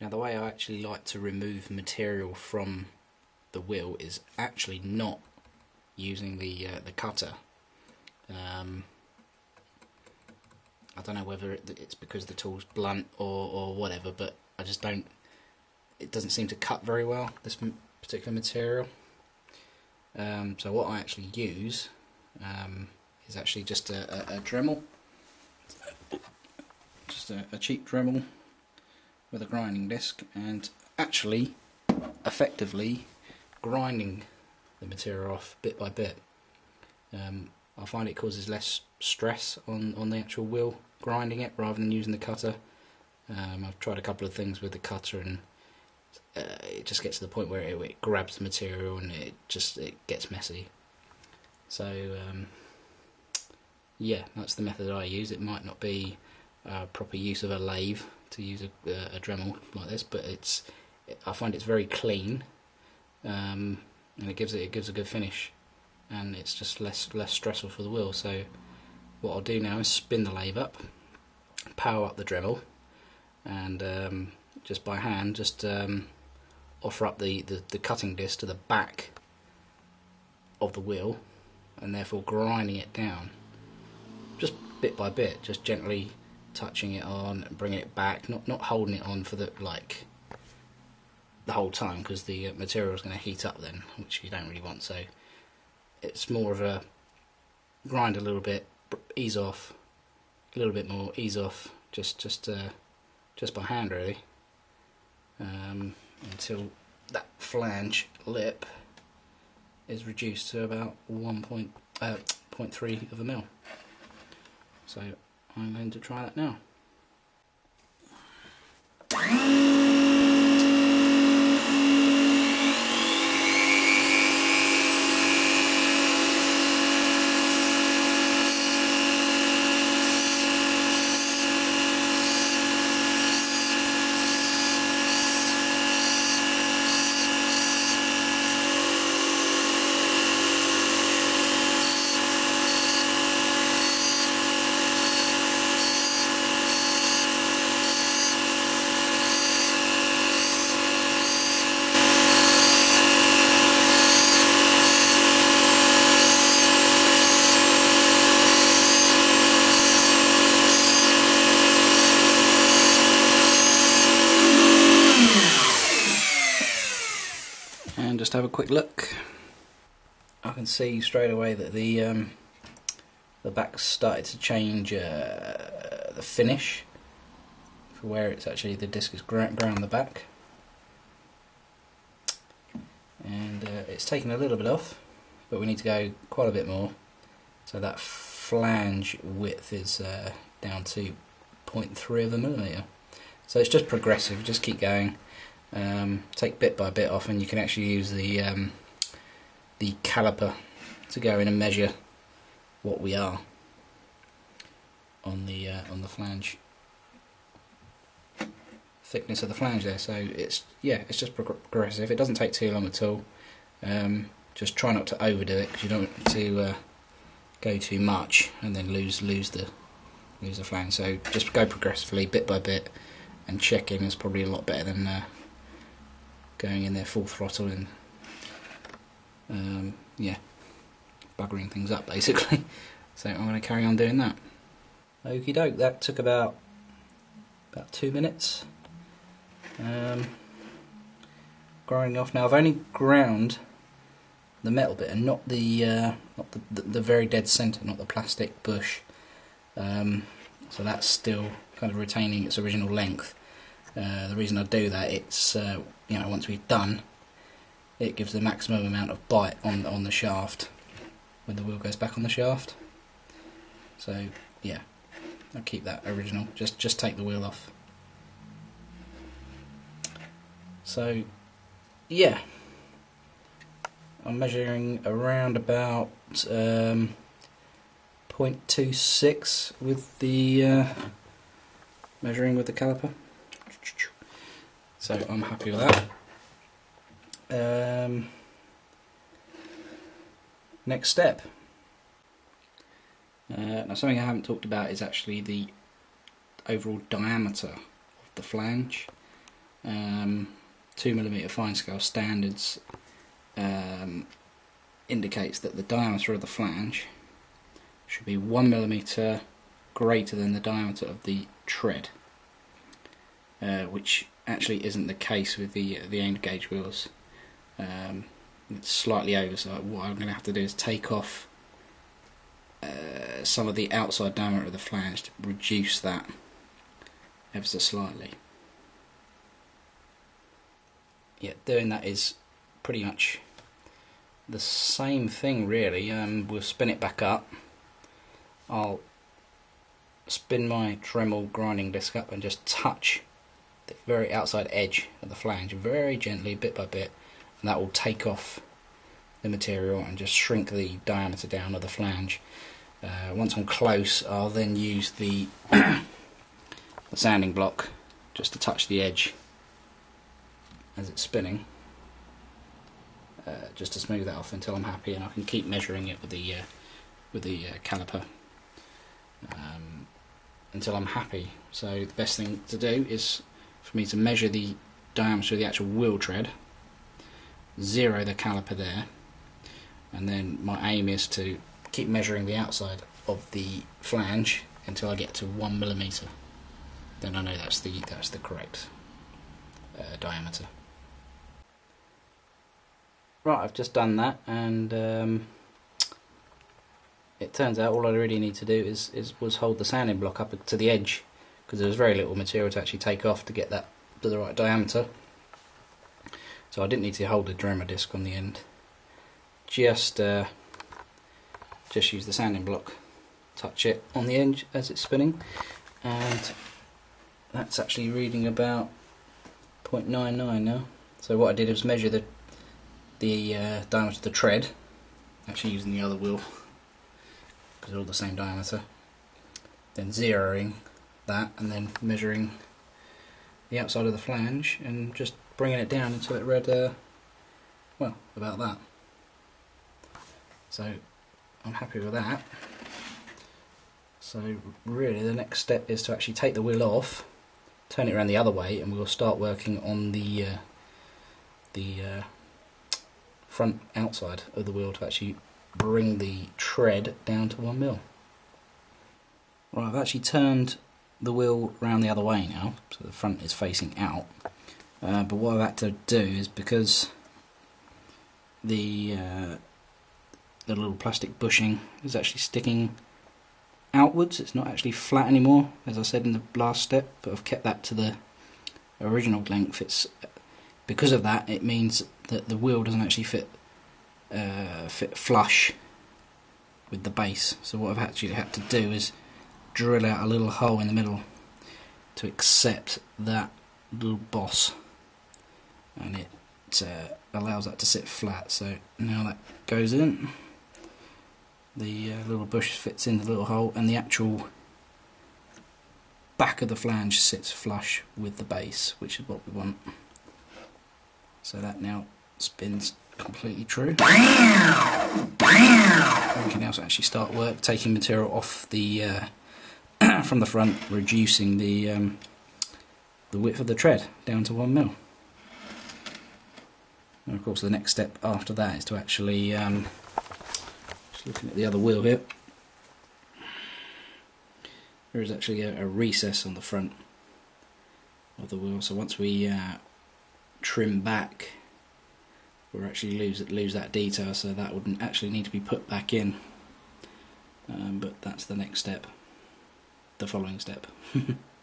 Now the way I actually like to remove material from the wheel is actually not using the uh, the cutter. Um, I don't know whether it's because the tool's blunt or, or whatever, but I just don't. It doesn't seem to cut very well this particular material. Um, so what I actually use um, is actually just a, a, a Dremel, just a, a cheap Dremel with a grinding disc, and actually, effectively, grinding the material off bit by bit. Um, I find it causes less stress on, on the actual wheel grinding it rather than using the cutter. Um, I've tried a couple of things with the cutter and uh, it just gets to the point where it, it, grabs the material and it just it gets messy. So um, yeah, that's the method I use. It might not be proper use of a lathe to use a, a, Dremel like this, but it's I find it's very clean um, and it gives it it gives a good finish and it's just less less stressful for the wheel. So what I'll do now is spin the lathe up, power up the Dremel, and um, just by hand just um, offer up the, the, the cutting disc to the back of the wheel and therefore grinding it down just bit by bit just gently touching it on bringing it back not not holding it on for the like the whole time because the uh, material is going to heat up then which you don't really want so it's more of a grind a little bit, ease off, a little bit more, ease off, just just uh, just by hand really, um, until that flange lip is reduced to about one point, uh, 0.3 of a mil. So I'm going to try that now. Have a quick look. I can see straight away that the um, the back started to change uh, the finish for where it's actually the disc is ground the back, and uh, it's taken a little bit off, but we need to go quite a bit more. So that flange width is uh, down to 0.3 of a millimeter. So it's just progressive. Just keep going um, take bit by bit off and you can actually use the um, the caliper to go in and measure what we are on the uh, on the flange. Thickness of the flange there so it's yeah it's just progressive. It doesn't take too long at all. Um, just try not to overdo it because you don't want to uh, go too much and then lose lose the lose the flange. So just go progressively bit by bit and checking is probably a lot better than uh, going in there full throttle and um, yeah, buggering things up basically. so I'm going to carry on doing that. Okie doke, that took about about two minutes. Um, grinding off now. I've only ground the metal bit and not the uh, not the, the, the, very dead centre, not the plastic bush. Um, so that's still kind of retaining its original length. Uh, the reason I do that, it's uh, you know once we've done, it gives the maximum amount of bite on on the shaft when the wheel goes back on the shaft. So yeah, I'll keep that original. Just just take the wheel off. So yeah, I'm measuring around about um, 0.26 with the uh, measuring with the caliper. So I'm happy with that. Um, next step. Uh, now something I haven't talked about is actually the overall diameter of the flange. um, 2mm fine scale standards um, indicates that the diameter of the flange should be 1mm greater than the diameter of the tread, uh, which actually isn't the case with the the N gauge wheels. Um, it's slightly over, so what I'm going to have to do is take off uh, some of the outside diameter of the flange to reduce that ever so slightly. Yeah, doing that is pretty much the same thing really. Um, we'll spin it back up. I'll spin my Dremel grinding disc up and just touch the very outside edge of the flange very gently, bit by bit, and that will take off the material and just shrink the diameter down of the flange. Uh, once I'm close, I'll then use the, the sanding block just to touch the edge as it's spinning, uh, just to smooth that off until I'm happy, and I can keep measuring it with the uh, with the uh, caliper. Um, until I'm happy. So the best thing to do is for me to measure the diameter of the actual wheel tread, zero the caliper there, and then my aim is to keep measuring the outside of the flange until I get to one millimeter. Then I know that's the that's the correct uh, diameter. Right, I've just done that, and um, it turns out all I really need to do is, is was hold the sanding block up to the edge because there was very little material to actually take off to get that to the right diameter. So I didn't need to hold the Dremel disc on the end. Just uh, just use the sanding block, touch it on the edge as it's spinning, and that's actually reading about 0.99 now. So what I did was measure the the uh, diameter of the tread, actually using the other wheel because they're all the same diameter. Then zeroing that and then measuring the outside of the flange and just bringing it down until it read, uh, well, about that. So I'm happy with that. So really the next step is to actually take the wheel off, turn it around the other way and we'll start working on the uh, the uh, front outside of the wheel to actually bring the tread down to 1 mil. Right, I've actually turned the wheel round the other way now, so the front is facing out. Uh, but what I've had to do is because the uh, the little plastic bushing is actually sticking outwards, it's not actually flat anymore, as I said in the last step, but I've kept that to the original length. It's because of that, it means that the wheel doesn't actually fit uh, fit flush with the base. So what I've actually had to do is drill out a little hole in the middle to accept that little boss. And it uh, allows that to sit flat. So now that goes in the uh, little bush fits in the little hole and the actual back of the flange sits flush with the base which is what we want. So that now spins completely true. We can now actually start work taking material off the uh, from the front, reducing the um, the width of the tread down to one mil. And of course, the next step after that is to actually um, just looking at the other wheel here. There is actually a, a recess on the front of the wheel, so once we uh, trim back we'll actually lose lose that detail so that wouldn't actually need to be put back in um, but that's the next step the following step